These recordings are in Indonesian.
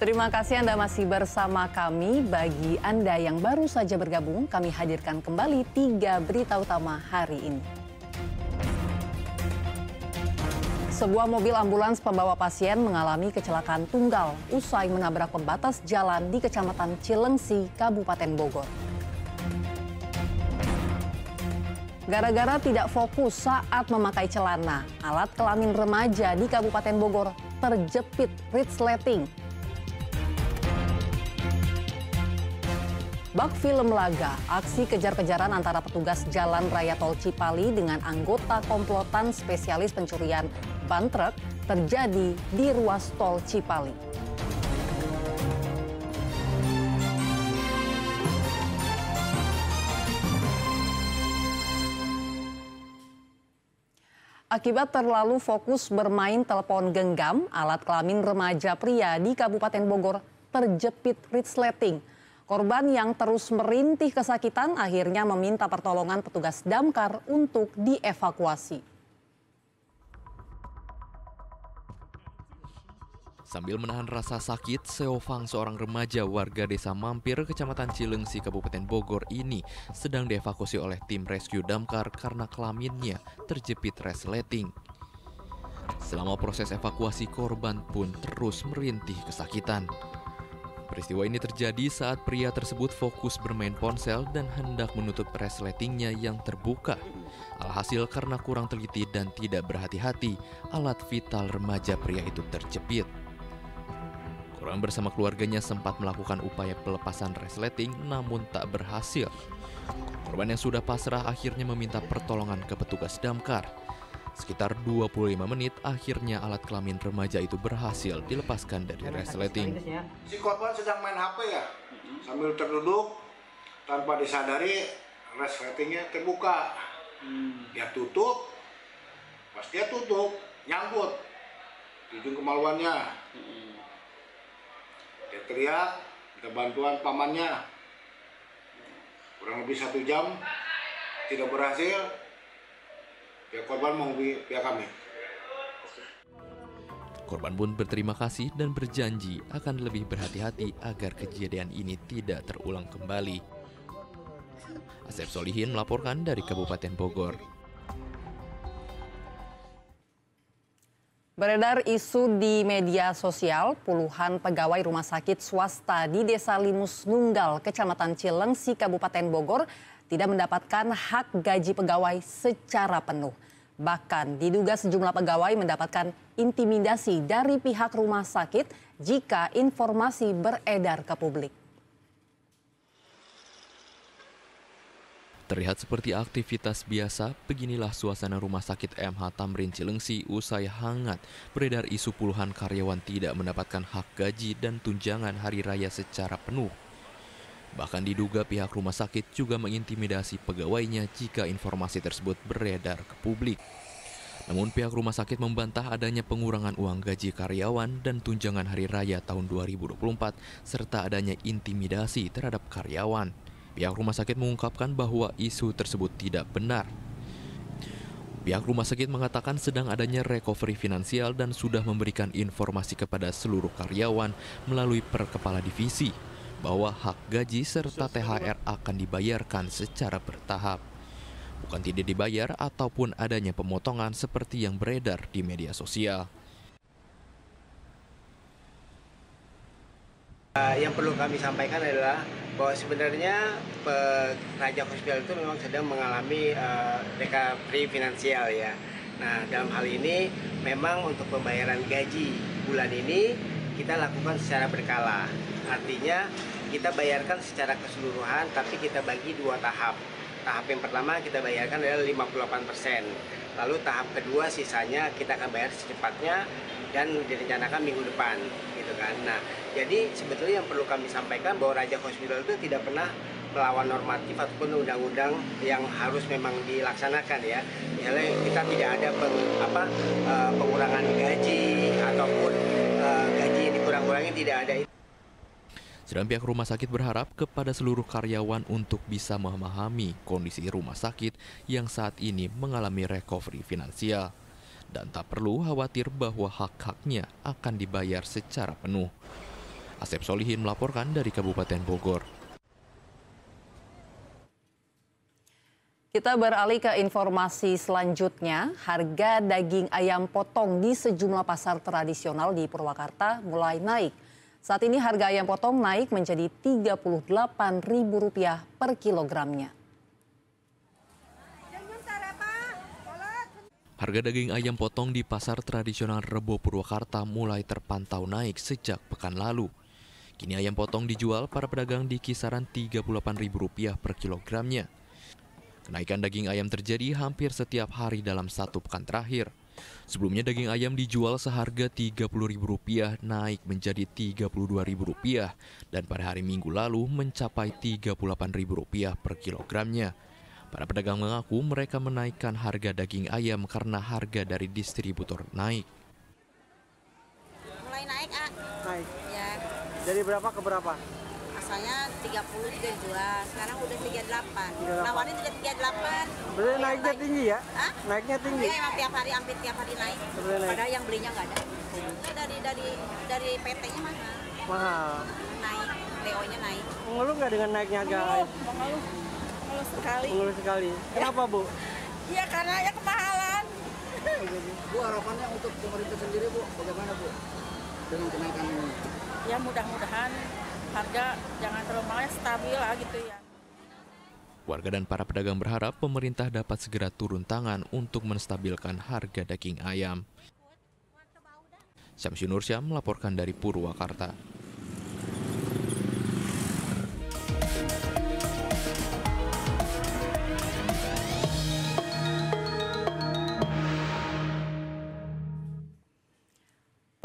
Terima kasih Anda masih bersama kami. Bagi Anda yang baru saja bergabung, kami hadirkan kembali tiga berita utama hari ini. Sebuah mobil ambulans pembawa pasien mengalami kecelakaan tunggal usai menabrak pembatas jalan di Kecamatan Cilengsi, Kabupaten Bogor. Gara-gara tidak fokus saat memakai celana, alat kelamin remaja di Kabupaten Bogor terjepit resleting Bak film laga, aksi kejar-kejaran antara petugas Jalan Raya Tol Cipali dengan anggota komplotan spesialis pencurian ban truk terjadi di ruas tol Cipali. Akibat terlalu fokus bermain telepon genggam, alat kelamin remaja pria di Kabupaten Bogor terjepit resleting Korban yang terus merintih kesakitan akhirnya meminta pertolongan petugas damkar untuk dievakuasi. Sambil menahan rasa sakit, Seofang seorang remaja warga desa Mampir, kecamatan Cilengsi, Kabupaten Bogor ini sedang dievakuasi oleh tim rescue damkar karena kelaminnya terjepit resleting. Selama proses evakuasi, korban pun terus merintih kesakitan. Peristiwa ini terjadi saat pria tersebut fokus bermain ponsel dan hendak menutup resletingnya yang terbuka. Alhasil karena kurang teliti dan tidak berhati-hati, alat vital remaja pria itu terjepit. Korban bersama keluarganya sempat melakukan upaya pelepasan resleting namun tak berhasil. Korban yang sudah pasrah akhirnya meminta pertolongan ke petugas damkar. Sekitar 25 menit, akhirnya alat kelamin remaja itu berhasil dilepaskan dari resleting. Si korban sedang main HP ya, sambil terduduk, tanpa disadari resletingnya terbuka. Dia tutup, pas dia tutup, nyangkut di ujung kemaluannya. Dia teriak, minta bantuan pamannya. Kurang lebih satu jam, tidak berhasil, pihak korban menghubungi pihak kami. Korban pun berterima kasih dan berjanji akan lebih berhati-hati agar kejadian ini tidak terulang kembali. Asep Solihin melaporkan dari Kabupaten Bogor. Beredar isu di media sosial, puluhan pegawai rumah sakit swasta di Desa Limus Nunggal, Kecamatan Cilengsi, Kabupaten Bogor tidak mendapatkan hak gaji pegawai secara penuh. Bahkan diduga sejumlah pegawai mendapatkan intimidasi dari pihak rumah sakit jika informasi beredar ke publik. Terlihat seperti aktivitas biasa, beginilah suasana rumah sakit MH Tamrin Cilengsi usai hangat beredar isu puluhan karyawan tidak mendapatkan hak gaji dan tunjangan hari raya secara penuh. Bahkan diduga pihak rumah sakit juga mengintimidasi pegawainya jika informasi tersebut beredar ke publik. Namun pihak rumah sakit membantah adanya pengurangan uang gaji karyawan dan tunjangan hari raya tahun 2024 serta adanya intimidasi terhadap karyawan. Pihak rumah sakit mengungkapkan bahwa isu tersebut tidak benar. Pihak rumah sakit mengatakan sedang adanya recovery finansial dan sudah memberikan informasi kepada seluruh karyawan melalui per kepala divisi bahwa hak gaji serta THR akan dibayarkan secara bertahap. Bukan tidak dibayar ataupun adanya pemotongan seperti yang beredar di media sosial. Uh, yang perlu kami sampaikan adalah bahwa sebenarnya Raja Hospital itu memang sedang mengalami uh, recovery finansial ya. Nah dalam hal ini memang untuk pembayaran gaji bulan ini kita lakukan secara berkala. Artinya kita bayarkan secara keseluruhan tapi kita bagi dua tahap. Tahap yang pertama kita bayarkan adalah 58%. Lalu tahap kedua sisanya kita akan bayar secepatnya dan direncanakan minggu depan gitu kan. Nah, jadi sebetulnya yang perlu kami sampaikan bahwa Raja Hospital itu tidak pernah melawan normatif ataupun undang-undang yang harus memang dilaksanakan ya. Misalnya kita tidak ada peng, apa, uh, pengurangan gaji ataupun uh, gaji yang dikurang-kurangi tidak ada. Sedang pihak rumah sakit berharap kepada seluruh karyawan untuk bisa memahami kondisi rumah sakit yang saat ini mengalami recovery finansial dan tak perlu khawatir bahwa hak-haknya akan dibayar secara penuh. Asep Solihin melaporkan dari Kabupaten Bogor. Kita beralih ke informasi selanjutnya. Harga daging ayam potong di sejumlah pasar tradisional di Purwakarta mulai naik. Saat ini harga ayam potong naik menjadi Rp38.000 per kilogramnya. Harga daging ayam potong di pasar tradisional Rebo Purwakarta mulai terpantau naik sejak pekan lalu. Kini ayam potong dijual para pedagang di kisaran Rp38.000 per kilogramnya. Kenaikan daging ayam terjadi hampir setiap hari dalam satu pekan terakhir. Sebelumnya daging ayam dijual seharga Rp30.000 naik menjadi Rp32.000 dan pada hari Minggu lalu mencapai Rp38.000 per kilogramnya. Para pedagang mengaku mereka menaikkan harga daging ayam karena harga dari distributor naik. Mulai naik, ah. Naik. Ya, Dari berapa ke berapa? Asalnya 30 juga jual. Sekarang udah 38. 38. Nawarin juga 38. Berarti naiknya tinggi ya? Hah? Naiknya tinggi. Iya, emang tiap hari hampir tiap hari naik. Naik. Padahal yang belinya nggak ada. Itu dari dari dari PT-nya mahal. Mahal. Naik, PO-nya naik. Mengeluh nggak dengan naiknya harga ayam? Mengeluh. Mengeluh sekali. Mengeluh sekali. Kenapa bu? Iya, karena ya kemahalan. Bu harapannya untuk pemerintah sendiri Bu bagaimana Bu dengan kenaikan ini? ya mudah-mudahan harga jangan terlalu mahal stabil lah gitu ya Warga dan para pedagang berharap pemerintah dapat segera turun tangan untuk menstabilkan harga daging ayam. Syamsi Nursyam melaporkan dari Purwakarta.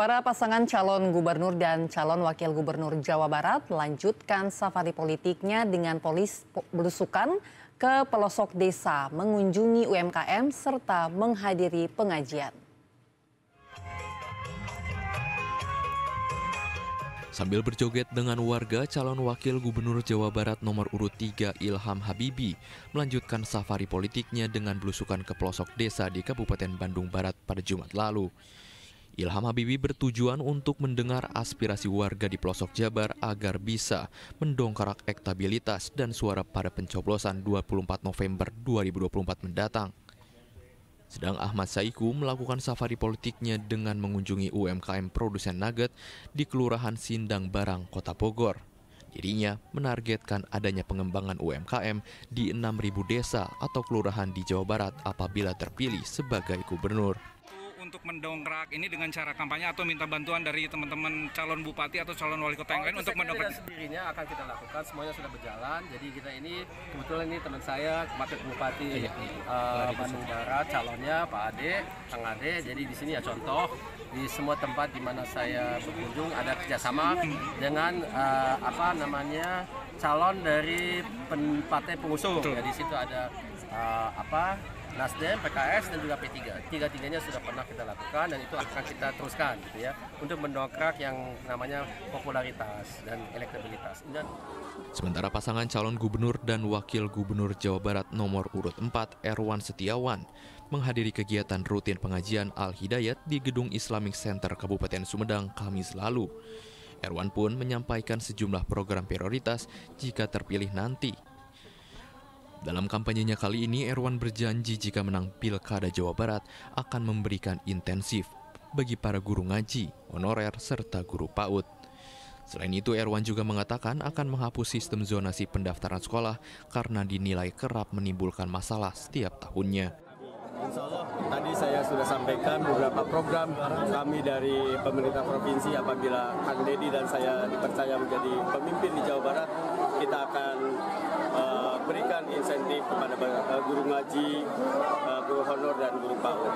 Para pasangan calon gubernur dan calon wakil gubernur Jawa Barat melanjutkan safari politiknya dengan polis po- belusukan ke pelosok desa, mengunjungi UMKM serta menghadiri pengajian. Sambil berjoget dengan warga, calon wakil gubernur Jawa Barat nomor urut 3 Ilham Habibi melanjutkan safari politiknya dengan belusukan ke pelosok desa di Kabupaten Bandung Barat pada Jumat lalu. Ilham Habibi bertujuan untuk mendengar aspirasi warga di pelosok Jabar agar bisa mendongkrak elektabilitas dan suara pada pencoblosan 24 November 2024 mendatang. Sedang Ahmad Saiku melakukan safari politiknya dengan mengunjungi UMKM produsen nugget di Kelurahan Sindang Barang, Kota Bogor. Dirinya menargetkan adanya pengembangan UMKM di 6.000 desa atau kelurahan di Jawa Barat apabila terpilih sebagai gubernur. Untuk mendongkrak ini dengan cara kampanye atau minta bantuan dari teman-teman calon bupati atau calon wali kota yang lain untuk mendongkrak? sendirinya akan kita lakukan. Semuanya sudah berjalan. Jadi kita ini kebetulan ini teman saya wakil bupati eh, Bandung Barat calonnya Pak Ade Kang Ade. Jadi di sini ya contoh di semua tempat di mana saya berkunjung ada kerjasama dengan eh, apa namanya calon dari pen- partai pengusung. Ya di situ ada eh, apa Nasdem, PKS dan juga P3. Tiga-tiganya sudah pernah kita lakukan dan itu akan kita teruskan gitu ya untuk mendongkrak yang namanya popularitas dan elektabilitas. Dan Sementara pasangan calon gubernur dan wakil gubernur Jawa Barat nomor urut 4 Erwan Setiawan menghadiri kegiatan rutin pengajian Al-Hidayat di Gedung Islamic Center Kabupaten Sumedang Kamis lalu. Erwan pun menyampaikan sejumlah program prioritas jika terpilih nanti. Dalam kampanyenya kali ini, Erwan berjanji jika menang Pilkada Jawa Barat akan memberikan intensif bagi para guru ngaji, honorer, serta guru PAUD. Selain itu, Erwan juga mengatakan akan menghapus sistem zonasi pendaftaran sekolah karena dinilai kerap menimbulkan masalah setiap tahunnya. Insya Allah tadi saya sudah sampaikan beberapa program kami dari pemerintah provinsi apabila Kang Deddy dan saya dipercaya menjadi pemimpin di Jawa Barat kita akan berikan insentif kepada eh, guru ngaji, eh, guru honor dan guru PAUD.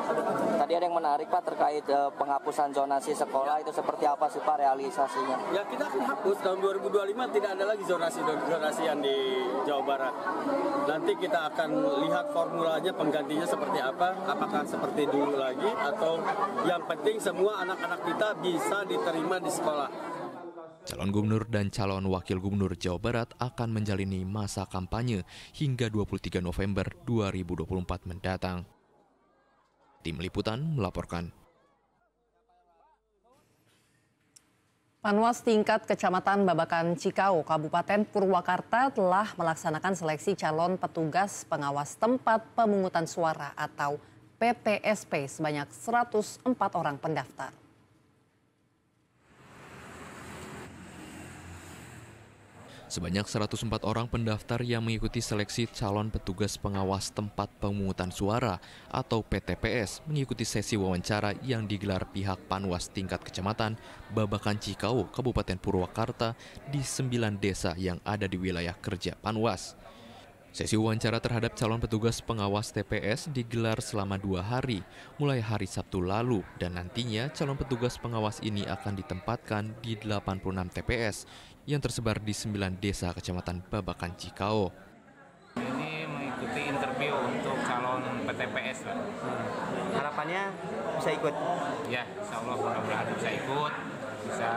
Tadi ada yang menarik Pak terkait eh, penghapusan zonasi sekolah itu seperti apa sih Pak realisasinya? Ya kita akan hapus tahun 2025 tidak ada lagi zonasi zonasi yang di Jawa Barat. Nanti kita akan lihat formulanya penggantinya seperti apa, apakah seperti dulu lagi atau yang penting semua anak-anak kita bisa diterima di sekolah. Calon gubernur dan calon wakil gubernur Jawa Barat akan menjalani masa kampanye hingga 23 November 2024 mendatang. Tim Liputan melaporkan. Panwas tingkat Kecamatan Babakan Cikau, Kabupaten Purwakarta telah melaksanakan seleksi calon petugas pengawas tempat pemungutan suara atau PPSP sebanyak 104 orang pendaftar. Sebanyak 104 orang pendaftar yang mengikuti seleksi calon petugas pengawas tempat pemungutan suara atau PTPS mengikuti sesi wawancara yang digelar pihak Panwas tingkat kecamatan Babakan Cikau, Kabupaten Purwakarta di sembilan desa yang ada di wilayah kerja Panwas. Sesi wawancara terhadap calon petugas pengawas TPS digelar selama dua hari, mulai hari Sabtu lalu, dan nantinya calon petugas pengawas ini akan ditempatkan di 86 TPS yang tersebar di 9 desa kecamatan Babakan Cikao. Ini mengikuti interview untuk calon PTPS. Pak. Harapannya bisa ikut? Ya, insya Allah mudah-mudahan bisa ikut, bisa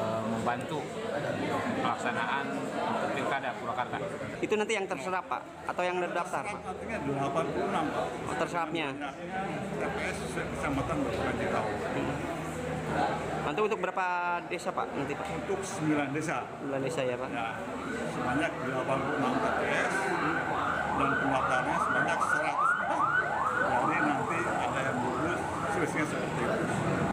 uh, membantu pelaksanaan pilkada Purwakarta. Itu nanti yang terserap Pak atau yang terdaftar Pak? Artinya 86 Pak. Oh, terserapnya. TPS Kecamatan Babakan Nanti untuk berapa desa Pak nanti Pak? Untuk 9 desa. 9 desa ya Pak? Ya, sebanyak 86 TPS dan pendaftarnya sebanyak 100 Pak. Jadi nanti ada yang lulus selisihnya seperti itu.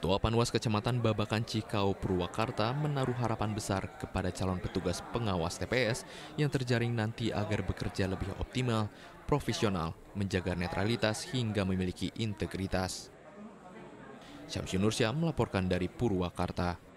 Ketua Panwas Kecamatan Babakan Cikau Purwakarta menaruh harapan besar kepada calon petugas pengawas TPS yang terjaring nanti agar bekerja lebih optimal, profesional, menjaga netralitas hingga memiliki integritas. Syamsi Nursyah melaporkan dari Purwakarta.